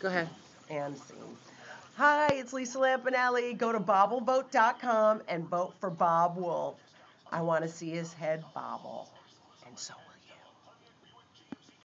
Go ahead. And scene. Hi, it's Lisa Lampanelli. Go to bobblevote.com and vote for Bob Wolf. I want to see his head bobble. And so will